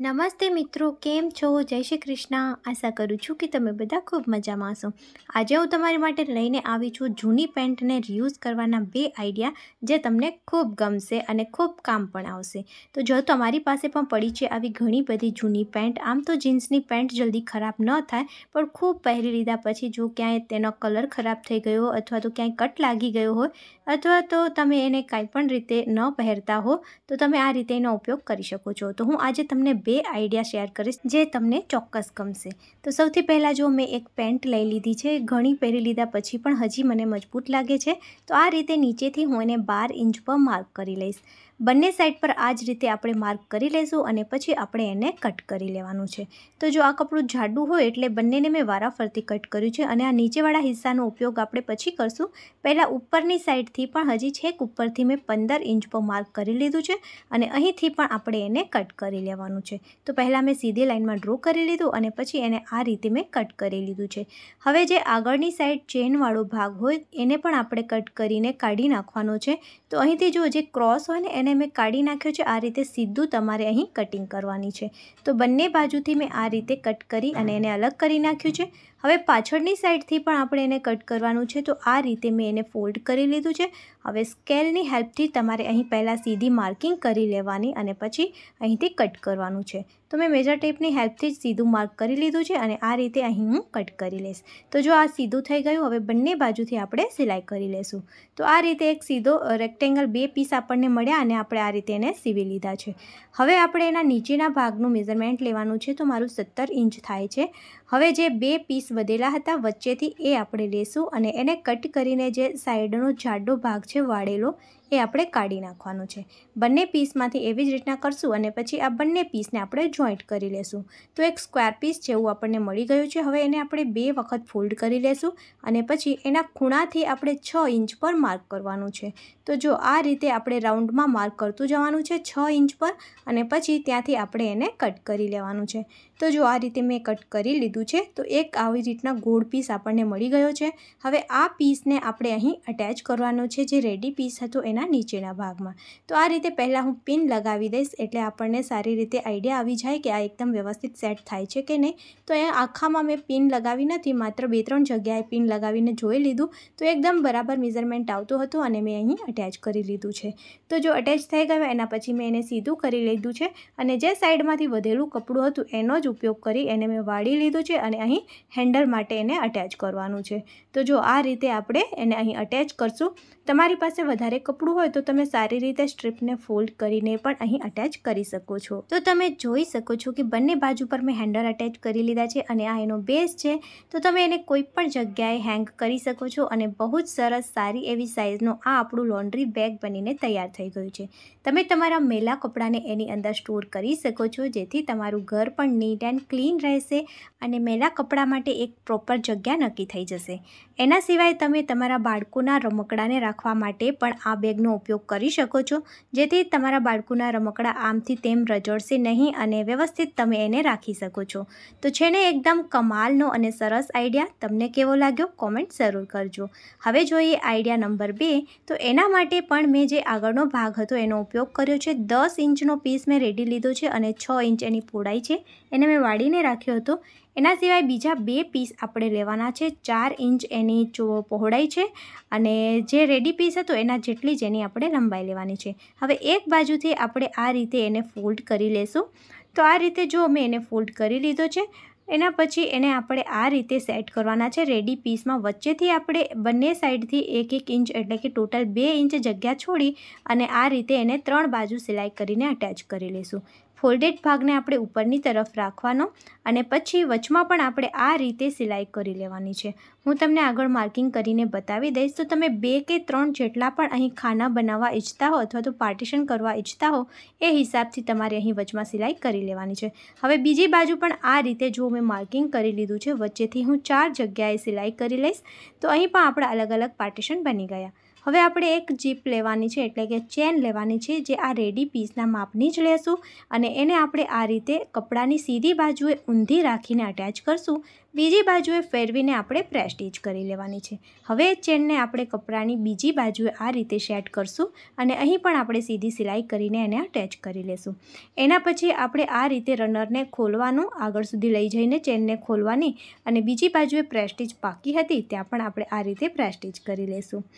નમસ્તે મિત્રો, કેમ છો? જય શ્રી કૃષ્ણ. આશા કરું છું કે તમે બધા ખૂબ મજામાં હશો. આજે હું તમારી માટે લઈને આવી છું જૂની પેન્ટને રિયુઝ કરવાના બે આઈડિયા જે તમને ખૂબ ગમશે અને ખૂબ કામ પણ આવશે. તો જો તમારી પાસે પણ પડી છે આવી ઘણી બધી જૂની પેન્ટ, આમ તો જીન્સની પેન્ટ જલ્દી ખરાબ ન થાય, પણ ખૂબ પહેરી લીધા પછી જો ક્યાંય તેનો કલર ખરાબ થઈ ગયો અથવા તો ક્યાંય કટ લાગી ગયો હોય અથવા તો તમે એને કાંઈ પણ રીતે ન પહેરતા હો, તો તમે આ રીતે એનો ઉપયોગ કરી શકો છો. તો હું આજે તમને બે આઈડિયા શેર કરીશ જે તમને ચોક્કસ ગમશે. તો સૌથી પહેલાં જો મેં એક પેન્ટ લઈ લીધી છે, ઘણી પહેરી લીધા પછી પણ હજી મને મજબૂત લાગે છે, તો આ રીતે નીચેથી હું એને બાર ઇંચ પર માર્ક કરી લઈશ. બંને સાઈડ પર આ જ રીતે આપણે માર્ક કરી લઈશું અને પછી આપણે એને કટ કરી લેવાનું છે. તો જો આ કપડું જાડું હોય એટલે બંનેને મેં વારાફરતી કટ કર્યું છે અને આ નીચેવાળા હિસ્સાનો ઉપયોગ આપણે પછી કરશું. પહેલાં ઉપરની સાઈડથી પણ હજી છેક ઉપરથી મેં પંદર ઇંચ પર માર્ક કરી લીધું છે અને અહીંથી પણ આપણે એને કટ કરી લેવાનું છે. તો પહેલાં મેં સીધી લાઇનમાં ડ્રો કરી લીધું અને પછી એને આ રીતે મેં કટ કરી લીધું છે. હવે જે આગળની સાઈડ ચેનવાળો ભાગ હોય એને પણ આપણે કટ કરીને કાઢી નાખવાનો છે. તો અહીંથી જો જે ક્રોસ હોય ને એને મેં કાઢી નાખ્યો છે, આ રીતે સીધું તમારે અહીં કટિંગ કરવાની છે. તો બંને બાજુથી મેં આ રીતે કટ કરી અને એને અલગ કરી નાખ્યું છે. હવે પાછળની સાઈડથી પણ આપણે એને કટ કરવાનું છે, તો આ રીતે મેં એને ફોલ્ડ કરી લીધું છે. હવે સ્કેલની હેલ્પથી તમારે અહીં પહેલાં સીધી માર્કિંગ કરી લેવાની અને પછી અહીંથી કટ કરવાનું છે. તો મેં મેજર ટેપની હેલ્પથી જ સીધું માર્ક કરી લીધું છે અને આ રીતે અહીં હું કટ કરી લઈશ. તો જો આ સીધું થઈ ગયું, હવે બંને બાજુથી આપણે સિલાઈ કરી લઈશું તો આ રીતે એક સીધો રેક્ટેંગલ બે પીસ આપણને મળ્યા અને આપણે આ રીતે એને સીવી લીધા છે. હવે આપણે એના નીચેના ભાગનું મેઝરમેન્ટ લેવાનું છે, તો મારું સત્તર ઇંચ થાય છે. હવે જે બે પીસ વધેલા હતા વચ્ચેથી એ આપણે લેશું અને એને કટ કરીને જે સાઈડનો જાડો ભાગ છે, વાળેલો એ આપણે કાઢી નાખવાનું છે. બંને પીસમાંથી એવી જ રીતના કરશું અને પછી આ બંને પીસને આપણે જોઈન્ટ કરી લેશું. તો એક સ્ક્વેર પીસ જેવું આપણને મળી ગયું છે. હવે એને આપણે બે વખત ફોલ્ડ કરી લેશું અને પછી એના ખૂણાથી આપણે છ ઇંચ પર માર્ક કરવાનું છે. તો જો આ રીતે આપણે રાઉન્ડમાં માર્ક કરતું જવાનું છે છ ઇંચ પર અને પછી ત્યાંથી આપણે એને કટ કરી લેવાનું છે. તો જો આ રીતે મેં કટ કરી લીધું છે, તો એક આવી રીતના ગોળ પીસ આપણને મળી ગયો છે. હવે આ પીસને આપણે અહીં અટેચ કરવાનો છે. જે રેડી પીસ હતો એના એના નીચેના ભાગમાં. તો આ રીતે પહેલાં હું પિન લગાવી દઈશ એટલે આપણને સારી રીતે આઈડિયા આવી જાય કે આ એકદમ વ્યવસ્થિત સેટ થાય છે કે નહીં. તો એ આખામાં મેં પિન લગાવી નથી, માત્ર બે ત્રણ જગ્યાએ પિન લગાવીને જોઈ લીધું. તો એકદમ બરાબર મેઝરમેન્ટ આવતું હતું અને મેં અહીં અટેચ કરી લીધું છે. તો જો અટેચ થઈ ગયો એના પછી મેં એને સીધું કરી લીધું છે અને જે સાઈડમાંથી વધેલું કપડું હતું એનો જ ઉપયોગ કરી એને મેં વાળી લીધું છે અને અહીં હેન્ડલ માટે એને અટેચ કરવાનું છે. તો જો આ રીતે આપણે એને અહીં અટેચ કરશું, તમારી પાસે વધારે કપડું હોય તો તમે સારી રીતે સ્ટ્રીપને ફોલ્ડ કરીને પણ અહીં અટેચ કરી શકો છો. તો તમે જોઈ શકો છો કે બંને બાજુ પર મેં હેન્ડલ અટેચ કરી લીધા છે અને આ એનો બેઝ છે. તો તમે એને કોઈ પણ જગ્યાએ હેંગ કરી શકો છો અને બહુ જ સરસ સારી એવી સાઇઝનો આ આપણું લોન્ડ્રી બેગ બનીને તૈયાર થઈ ગયું છે. તમે તમારા મેલા કપડાને એની અંદર સ્ટોર કરી શકો છો, જેથી તમારું ઘર પણ નીટ એન્ડ ક્લીન રહેશે અને મેલા કપડાં માટે એક પ્રોપર જગ્યા નક્કી થઈ જશે. એના સિવાય તમે તમારા બાળકોના રમકડાને રાખવા માટે પણ આ બેગનો ઉપયોગ કરી શકો છો, જેથી તમારા બાળકોના રમકડા આમથી તેમ રજડશે નહીં અને વ્યવસ્થિત તમે એને રાખી શકો છો. તો છે ને, એકદમ કમાલનો અને સરસ આઈડિયા તમને કેવો લાગ્યો? કોમેન્ટ જરૂર કરજો. હવે જોઈએ આઈડિયા નંબર બે. તો એના માટે પણ મેં જે આગળનો ભાગ હતો, એનો ઉપયોગ કર્યો છે. દસ ઇંચનો પીસ મેં રેડી લીધો છે અને છ ઇંચ એની પહોળાઈ છે. એને મેં વાળીને રાખ્યો હતો. એના સિવાય બીજા બે પીસ આપણે લેવાના છે. ચાર ઇંચ એની પહોળાઈ છે અને જે રેડી પીસ હતો એના જેટલી જ એની આપણે લંબાઈ લેવાની છે. હવે એક બાજુથી આપણે આ રીતે એને ફોલ્ડ કરી લેશું. તો આ રીતે જો મેં એને ફોલ્ડ કરી લીધો છે, એના પછી એને આપણે આ રીતે સેટ કરવાના છે. રેડી પીસમાં વચ્ચેથી આપણે બંને સાઈડથી એક એક ઇંચ એટલે કે ટોટલ બે ઇંચ જગ્યા છોડી અને આ રીતે એને ત્રણ બાજુ સિલાઈ કરીને અટેચ કરી લઈશું ફોલ્ડેડ ભાગને આપણે ઉપરની તરફ રાખવાનો અને પછી વચમાં પણ આપણે આ રીતે સિલાઈ કરી લેવાની છે. હું તમને આગળ માર્કિંગ કરીને બતાવી દઈશ. તો તમે બે કે ત્રણ જેટલા પણ અહીં ખાના બનાવવા ઈચ્છતા હો અથવા તો પાર્ટિશન કરવા ઈચ્છતા હો, એ હિસાબથી તમારે અહીં વચમાં સિલાઈ કરી લેવાની છે. હવે બીજી બાજુ પણ આ રીતે જો મેં માર્કિંગ કરી લીધું છે, વચ્ચેથી હું ચાર જગ્યાએ સિલાઈ કરી લઈશ, તો અહીં પણ આપણા અલગ અલગ પાર્ટિશન બની ગયા. હવે આપણે એક જીપ લેવાની છે, એટલે કે ચેન લેવાની છે, જે આ રેડી પીસના માપની જ લેશું અને એને આપણે આ રીતે કપડાની સીધી બાજુએ ઊંધી રાખીને અટેચ કરશું. બીજી બાજુએ ફેરવીને આપણે પ્રેસ્ટીજ કરી લેવાની છે. હવે ચેનને આપણે કપડાની બીજી બાજુએ આ રીતે સેટ કરશું અને અહીં પણ આપણે સીધી સિલાઈ કરીને એને અટેચ કરી લેશું. એના પછી આપણે આ રીતે રનરને ખોલવાનું, આગળ સુધી લઈ જઈને ચેનને ખોલવાની અને બીજી બાજુએ પ્રેસ્ટીજ પાકી હતી, ત્યાં પણ આપણે આ રીતે પ્રેસ્ટીજ કરી લેશું.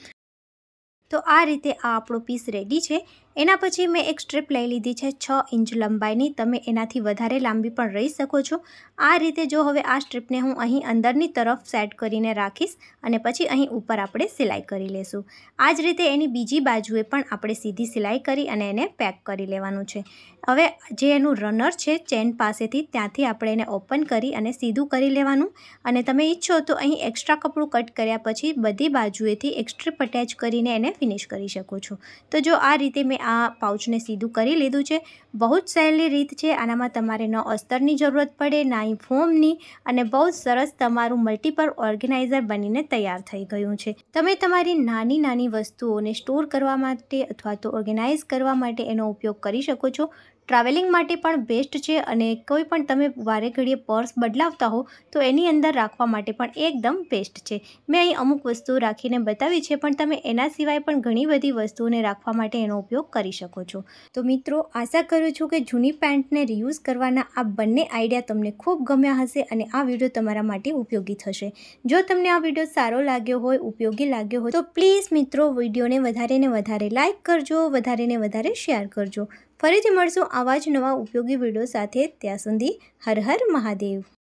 તો આ રીતે આ આપણો પીસ રેડી છે. એના પછી મેં એક સ્ટ્રીપ લઈ લીધી છે છ ઇંચ લંબાઈની. તમે એનાથી વધારે લાંબી પણ રહી શકો છો. આ રીતે જો હવે આ સ્ટ્રીપને હું અહીં અંદરની તરફ સેટ કરીને રાખીશ અને પછી અહીં ઉપર આપણે સિલાઈ કરી લેશું. આ જ રીતે એની બીજી બાજુએ પણ આપણે સીધી સિલાઈ કરી અને એને પેક કરી લેવાનું છે. હવે જે એનું રનર છે ચેન પાસેથી ત્યાંથી આપણે એને ઓપન કરી અને સીધું કરી લેવાનું. અને તમે ઈચ્છો તો અહીં એક્સ્ટ્રા કપડું કટ કર્યા પછી બધી બાજુએથી એક સ્ટ્રીપ અટેચ કરીને એને ફિનિશ કરી શકો છો. તો જો આ રીતે મેં આ પાઉચને સીધું કરી લીધું છે. બહુ જ સહેલી રીત છે. આનામાં તમારે ન અસ્તરની જરૂરત પડે, ના ફોમની અને બહુ જ સરસ તમારું મલ્ટીપર ઓર્ગેનાઇઝર બનીને તૈયાર થઈ ગયું છે. તમે તમારી નાની નાની વસ્તુઓને સ્ટોર કરવા માટે અથવા તો ઓર્ગેનાઇઝ કરવા માટે એનો ઉપયોગ કરી શકો છો. ટ્રાવેલિંગ માટે પણ બેસ્ટ છે અને કોઈ પણ તમે વારે ઘડીએ પર્સ બદલાવતા હો, તો એની અંદર રાખવા માટે પણ એકદમ બેસ્ટ છે. મેં અહીં અમુક વસ્તુઓ રાખીને બતાવી છે, પણ તમે એના સિવાય પણ ઘણી બધી વસ્તુઓને રાખવા માટે એનો ઉપયોગ કરી શકો છો. તો મિત્રો, આશા કરું છું કે જૂની પેન્ટને રિયુઝ કરવાના આ બંને આઈડિયા તમને ખૂબ ગમ્યા હશે અને આ વીડિયો તમારા માટે ઉપયોગી થશે. જો તમને આ વીડિયો સારો લાગ્યો હોય, ઉપયોગી લાગ્યો હોય, તો પ્લીઝ મિત્રો વિડીયોને વધારે ને વધારે લાઇક કરજો, વધારે ને વધારે શેર કરજો. ફરીથી મળશું આવા જ નવા ઉપયોગી વીડિયો સાથે. ત્યાં સુધી હર હર મહાદેવ.